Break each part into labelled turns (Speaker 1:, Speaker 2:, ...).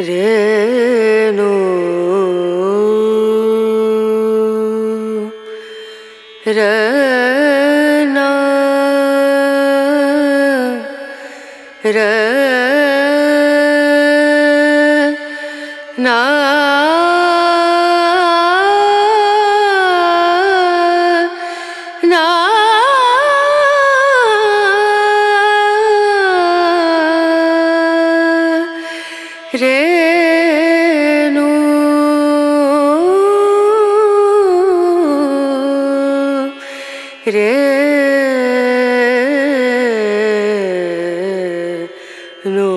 Speaker 1: രേണു. രന ര നാ ರೇ ನು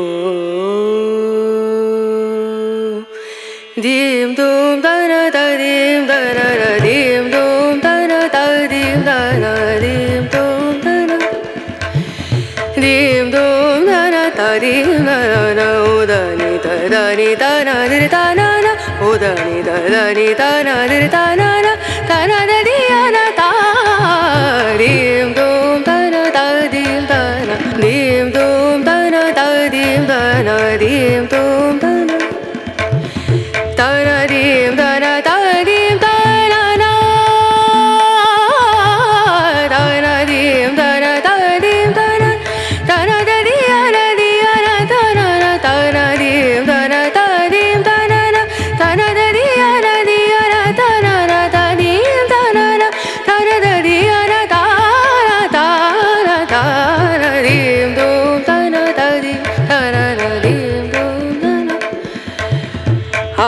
Speaker 1: dim dum da na da dim da na na dim dum da na da dim da na dim dum da na dim dum da na da dim da na na o da ni da da ni da na ni da na na o da ni da da ni da na ni da na na dim da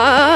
Speaker 1: Bye.